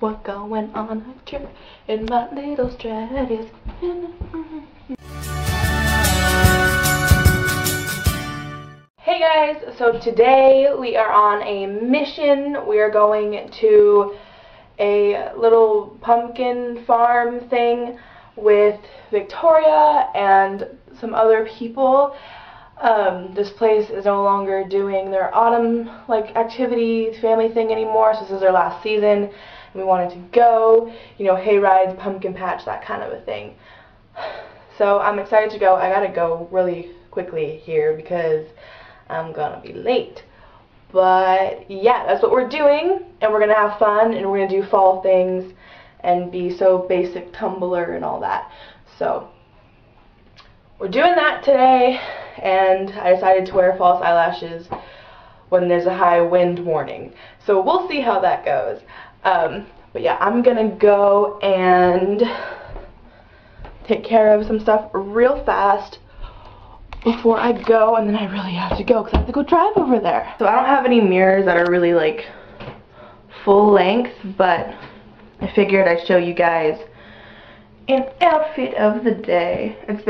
What going on a trip in my little Stratus? Hey guys, so today we are on a mission. We are going to a little pumpkin farm thing with Victoria and some other people. Um, this place is no longer doing their autumn like activity family thing anymore, so this is their last season we wanted to go, you know, hay rides, pumpkin patch, that kind of a thing. So I'm excited to go. I gotta go really quickly here because I'm gonna be late. But yeah, that's what we're doing, and we're gonna have fun, and we're gonna do fall things, and be so basic Tumblr and all that. So we're doing that today, and I decided to wear false eyelashes when there's a high wind warning. So we'll see how that goes. Um, but yeah, I'm gonna go and take care of some stuff real fast before I go and then I really have to go because I have to go drive over there. So I don't have any mirrors that are really like full length but I figured I'd show you guys an outfit of the day. It's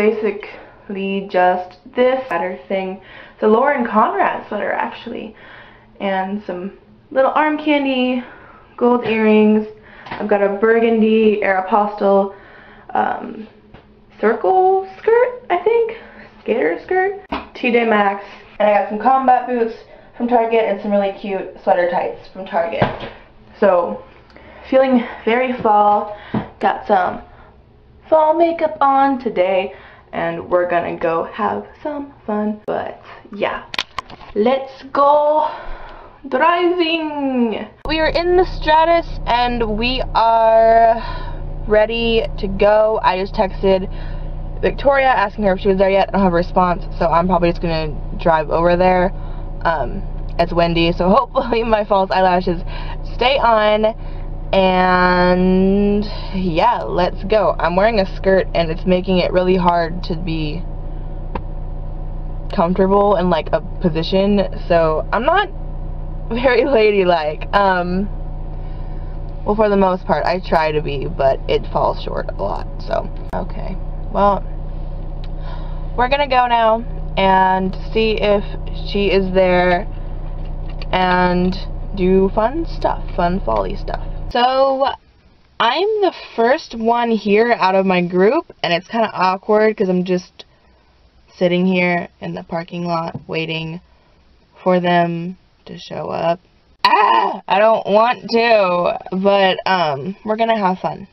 basically just this sweater thing. It's a Lauren Conrad sweater actually and some little arm candy gold earrings. I've got a burgundy Aeropostale um, circle skirt, I think. Skater skirt. TJ Maxx. And I got some combat boots from Target and some really cute sweater tights from Target. So, feeling very fall. Got some fall makeup on today. And we're gonna go have some fun. But, yeah. Let's go driving. We are in the Stratus and we are ready to go. I just texted Victoria asking her if she was there yet. I don't have a response, so I'm probably just gonna drive over there. Um, it's windy, so hopefully my false eyelashes stay on. And yeah, let's go. I'm wearing a skirt and it's making it really hard to be comfortable in like a position. So I'm not very ladylike. Um, well, for the most part, I try to be, but it falls short a lot, so, okay. Well, we're gonna go now and see if she is there and do fun stuff, fun folly stuff. So, I'm the first one here out of my group, and it's kind of awkward because I'm just sitting here in the parking lot waiting for them to show up. Ah, I don't want to, but um, we're gonna have fun.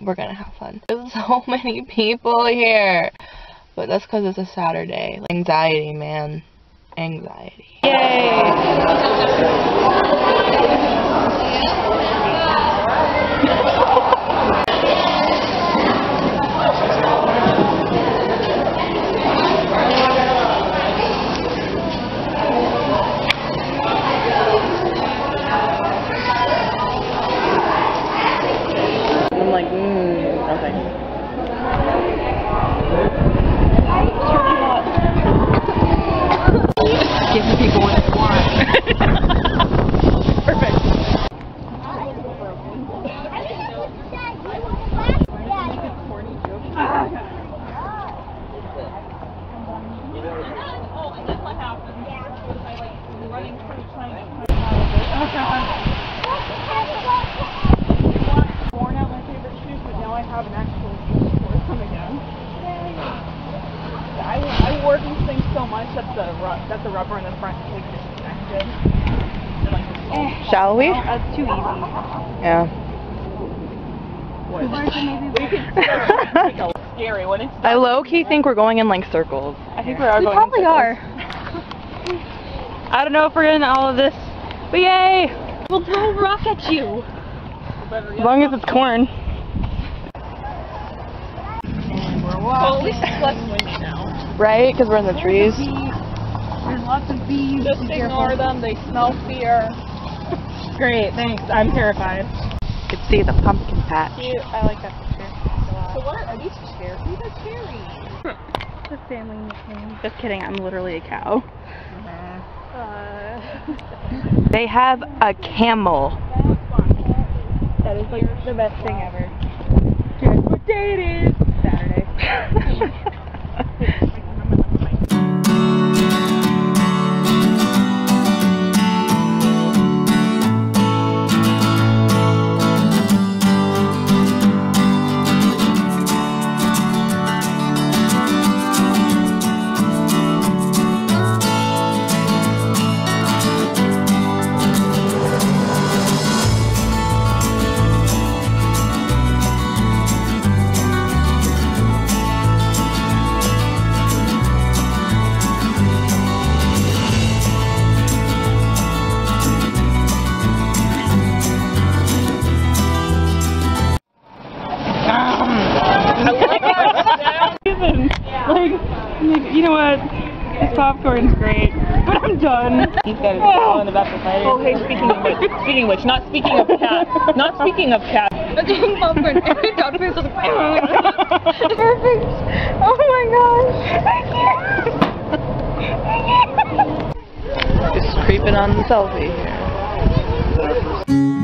We're gonna have fun. There's so many people here, but that's because it's a Saturday. Anxiety, man. Anxiety. Yay! That the rubber in the front is like disconnected. Like, Shall we? That's too easy. Yeah. scary when it's I low-key think we're going in like circles. I think we are we going probably are. I don't know if we're in all of this, but yay! We'll throw a rock at you. As long as it's corn. Well, at least it's less windy now. Right? Because we're in the trees. There's lots of bees. Just ignore them. They smell fear. Great, thanks. I'm terrified. You can see the pumpkin patch. Cute. I like that picture. So what are, are these cherries? These are cherries. the family nickname. Just kidding. I'm literally a cow. Uh. They have a camel. That is like the best thing ever. Guess what day it is? Saturday. popcorn's great, but I'm done. He's got a feeling oh. about the fighting. Oh, hey, speaking of which, speaking of which, not speaking of cats, not speaking of cats. I'm doing popcorn. Dog food like, perfect. Oh my gosh. Just creeping on the selfie here.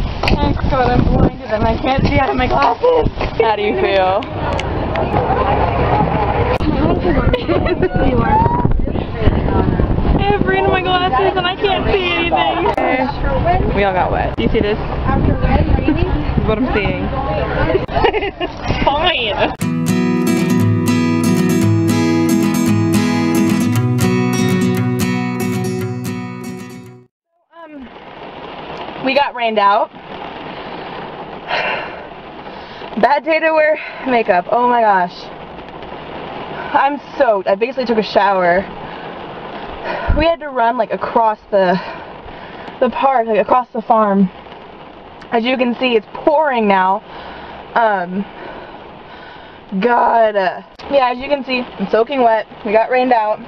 Thank God I'm blinded and I can't see out of my glasses. How do you feel? I have rain in my glasses and I can't see anything. We all got wet. Do you see this? This is what I'm seeing. Fine. Um, we got rained out. Bad day to wear makeup. Oh my gosh. I'm soaked. I basically took a shower. We had to run like across the the park, like across the farm. As you can see, it's pouring now. Um, God, uh, yeah, as you can see, I'm soaking wet. We got rained out.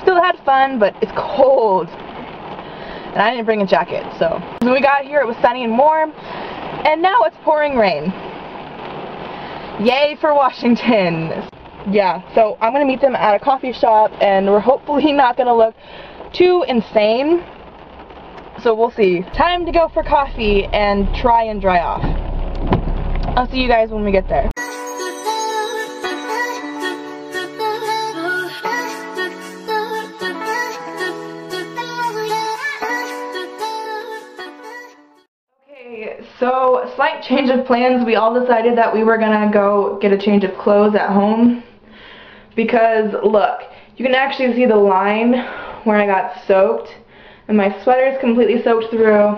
Still had fun, but it's cold and I didn't bring a jacket, so. When we got here, it was sunny and warm, and now it's pouring rain. Yay for Washington! Yeah, so I'm gonna meet them at a coffee shop, and we're hopefully not gonna look too insane. So we'll see. Time to go for coffee and try and dry off. I'll see you guys when we get there. Slight change of plans. We all decided that we were gonna go get a change of clothes at home because look, you can actually see the line where I got soaked and my sweater is completely soaked through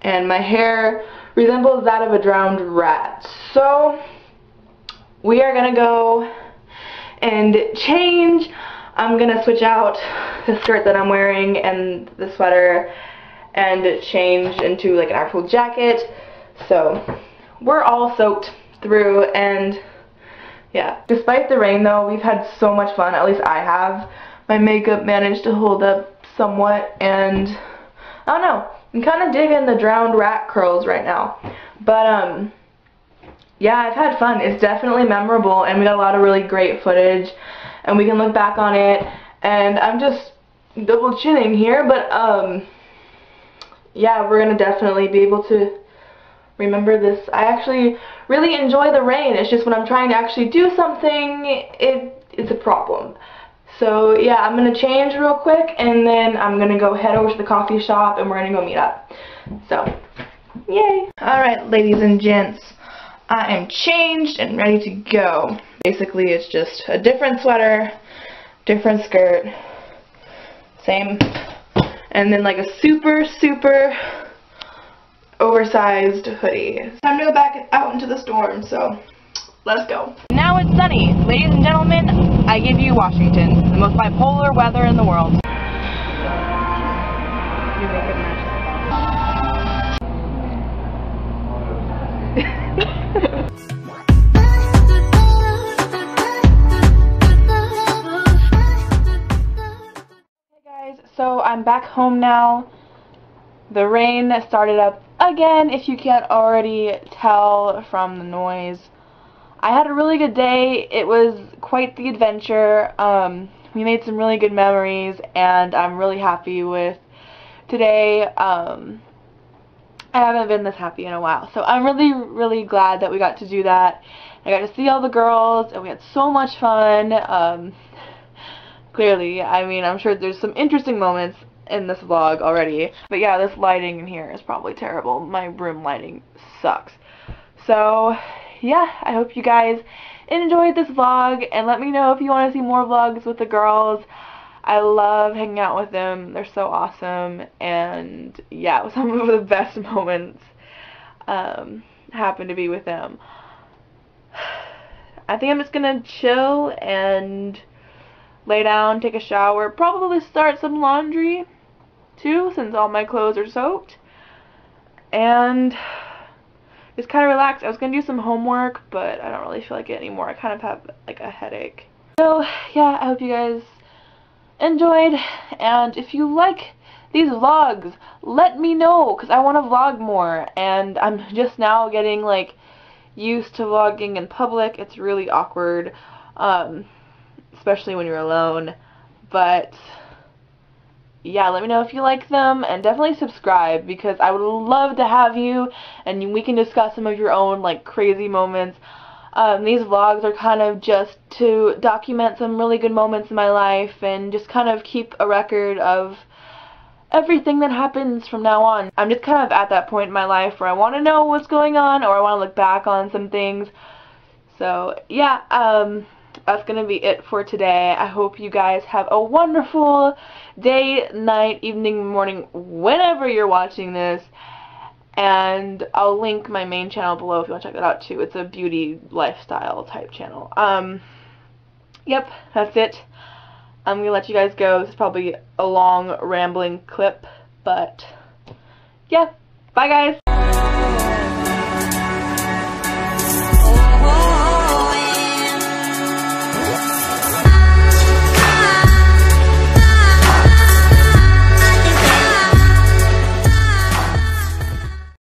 and my hair resembles that of a drowned rat. So we are gonna go and change. I'm gonna switch out the skirt that I'm wearing and the sweater and change into like an actual jacket. So we're all soaked through and yeah. Despite the rain though, we've had so much fun, at least I have. My makeup managed to hold up somewhat and I don't know. I'm kind of digging the drowned rat curls right now. But um yeah, I've had fun. It's definitely memorable and we got a lot of really great footage and we can look back on it and I'm just double chinning here, but um yeah, we're going to definitely be able to remember this. I actually really enjoy the rain. It's just when I'm trying to actually do something, it it's a problem. So yeah, I'm going to change real quick and then I'm going to go head over to the coffee shop and we're going to go meet up. So, yay. Alright, ladies and gents. I am changed and ready to go. Basically, it's just a different sweater, different skirt, same, and then like a super, super oversized hoodie. Time to go back out into the storm, so let's go. Now it's sunny. Ladies and gentlemen, I give you Washington, the most bipolar weather in the world. so I'm back home now. The rain started up again, if you can't already tell from the noise. I had a really good day. It was quite the adventure. Um, we made some really good memories, and I'm really happy with today. Um, I haven't been this happy in a while, so I'm really, really glad that we got to do that. I got to see all the girls, and we had so much fun. Um, clearly, I mean, I'm sure there's some interesting moments in this vlog already. But yeah, this lighting in here is probably terrible. My room lighting sucks. So, yeah, I hope you guys enjoyed this vlog, and let me know if you want to see more vlogs with the girls. I love hanging out with them. They're so awesome, and yeah, some of the best moments um, happen to be with them. I think I'm just gonna chill and lay down, take a shower, probably start some laundry too since all my clothes are soaked. And just kind of relax. I was going to do some homework, but I don't really feel like it anymore. I kind of have like a headache. So yeah, I hope you guys enjoyed. And if you like these vlogs, let me know because I want to vlog more. And I'm just now getting like used to vlogging in public. It's really awkward. Um, especially when you're alone. But yeah, let me know if you like them and definitely subscribe because I would love to have you and we can discuss some of your own like crazy moments. Um, these vlogs are kind of just to document some really good moments in my life and just kind of keep a record of everything that happens from now on. I'm just kind of at that point in my life where I want to know what's going on or I want to look back on some things. So, yeah, um, that's going to be it for today. I hope you guys have a wonderful day, night, evening, morning, whenever you're watching this. And I'll link my main channel below if you want to check that out too. It's a beauty lifestyle type channel. Um, yep, that's it. I'm going to let you guys go. This is probably a long, rambling clip, but yeah. Bye, guys.